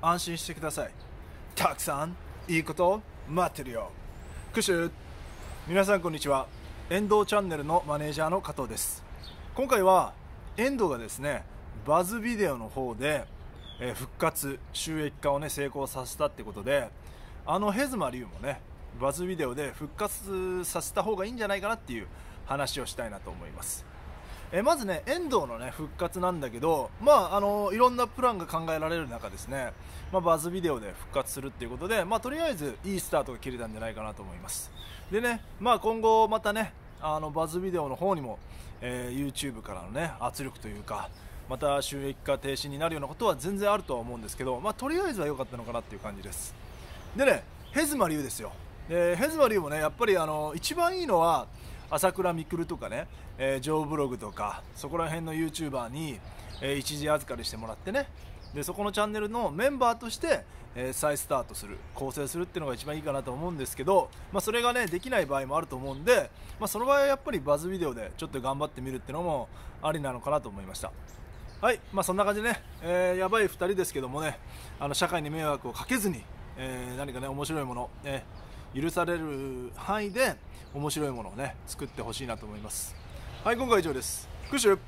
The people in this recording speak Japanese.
安心してください。たくさんいいこと待ってるよ。クシュ皆さんこんにちは。遠藤チャンネルのマネージャーの加藤です。今回は遠藤がですねバズビデオの方で、え復活収益化をね成功させたってことであのヘズマリュウもねバズビデオで復活させた方がいいんじゃないかなっていう話をしたいなと思います。えまずね遠藤のね復活なんだけどまああのいろんなプランが考えられる中ですね、まあ、バズビデオで復活するっていうことでまあとりあえずいいスタートが切れたんじゃないかなと思います。でねまあ今後またねあのバズビデオの方にも、えー YouTube からのね圧力というかまた収益化停止になるようなことは全然あるとは思うんですけどまあとりあえずは良かったのかなっていう感じです。でねヘズマリュウですよ。でヘズマリュウもねやっぱりあの一番いいのは朝倉未来とかね、えー、ジョーブログとかそこら辺の YouTuber に、えー一時預かりしてもらってね。でそこのチャンネルのメンバーとして、えー再スタートする構成するっていうのが一番いいかなと思うんですけど、まあ、それがねできない場合もあると思うんで、まあ、その場合はやっぱりバズビデオでちょっと頑張ってみるっていうのもありなのかなと思いました。はい、まあ、そんな感じでね、えーやばい2人ですけどもねあの社会に迷惑をかけずに、えー何かね面白いもの、えー許される範囲で面白いものをね作ってほしいなと思います。はい今回は以上です。復習。